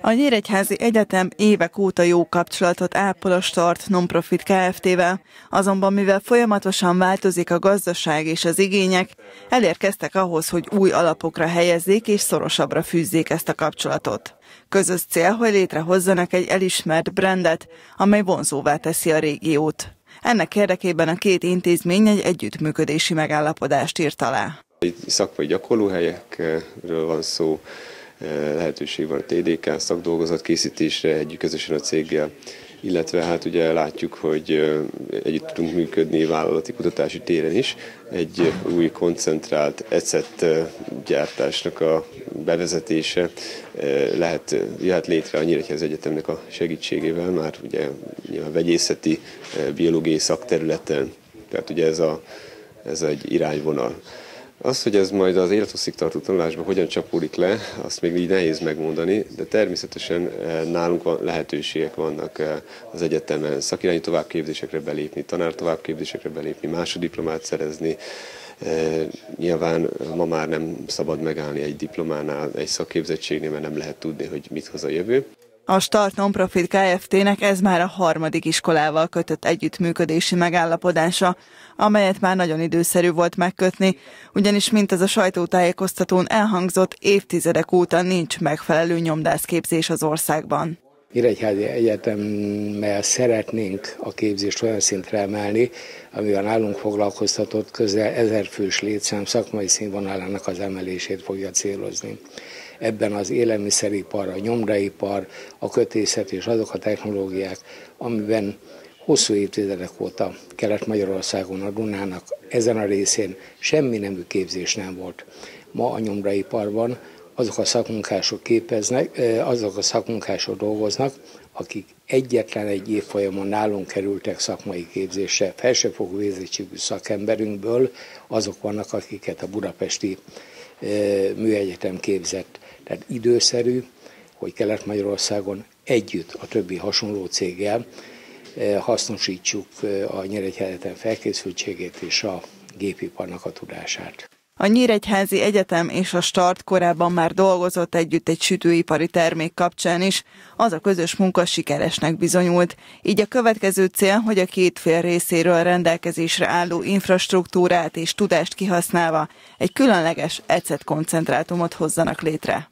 A Nyíregyházi Egyetem évek óta jó kapcsolatot ápol a Start Nonprofit Kft-vel, azonban mivel folyamatosan változik a gazdaság és az igények, elérkeztek ahhoz, hogy új alapokra helyezzék és szorosabbra fűzzék ezt a kapcsolatot. Közös cél, hogy létrehozzanak egy elismert brandet, amely vonzóvá teszi a régiót. Ennek érdekében a két intézmény egy együttműködési megállapodást írt alá. Itt szakmai gyakorlóhelyekről van szó, lehetőség van a TDK szakdolgozat készítésre egy közösen a céggel, illetve hát ugye látjuk, hogy együtt tudunk működni vállalati kutatási téren is. Egy új koncentrált ecet gyártásnak a bevezetése lehet, jöhet létre a Nyíregyháza Egyetemnek a segítségével, már ugye a vegyészeti, biológiai szakterületen, tehát ugye ez, a, ez egy irányvonal. Az, hogy ez majd az élethosszígtartó tanulásban hogyan csapódik le, azt még így nehéz megmondani, de természetesen eh, nálunk van, lehetőségek vannak eh, az egyetemen szakirányi továbbképzésekre belépni, tanár továbbképzésekre belépni, másodiplomát szerezni. Eh, nyilván ma már nem szabad megállni egy diplománál, egy szakképzettségnél, mert nem lehet tudni, hogy mit hoz a jövő. A Start Nonprofit Kft-nek ez már a harmadik iskolával kötött együttműködési megállapodása, amelyet már nagyon időszerű volt megkötni, ugyanis mint ez a sajtótájékoztatón elhangzott, évtizedek óta nincs megfelelő nyomdászképzés az országban. Nyíregyházi Egyetemmel szeretnénk a képzést olyan szintre emelni, amivel nálunk foglalkoztatott közel ezer fős létszám szakmai színvonalának az emelését fogja célozni. Ebben az élelmiszeripar, a nyomdaipar, a kötészet és azok a technológiák, amiben hosszú évtizedek óta Kelet-Magyarországon a Dunának ezen a részén semmi nemű képzés nem volt. Ma a nyomdaiparban azok a szakmunkások képeznek, azok a szakmunkások dolgoznak, akik egyetlen egy évfolyamon nálunk kerültek szakmai képzésre, felsőfokú végzettségű szakemberünkből, azok vannak, akiket a budapesti műegyetem képzett. Tehát időszerű, hogy Kelet-Magyarországon együtt a többi hasonló céggel hasznosítsuk a Nyíregyháza felkészültségét és a gépiparnak a tudását. A Nyíregyházi Egyetem és a Start korábban már dolgozott együtt egy sütőipari termék kapcsán is, az a közös munka sikeresnek bizonyult. Így a következő cél, hogy a két fél részéről rendelkezésre álló infrastruktúrát és tudást kihasználva egy különleges ecet koncentrátumot hozzanak létre.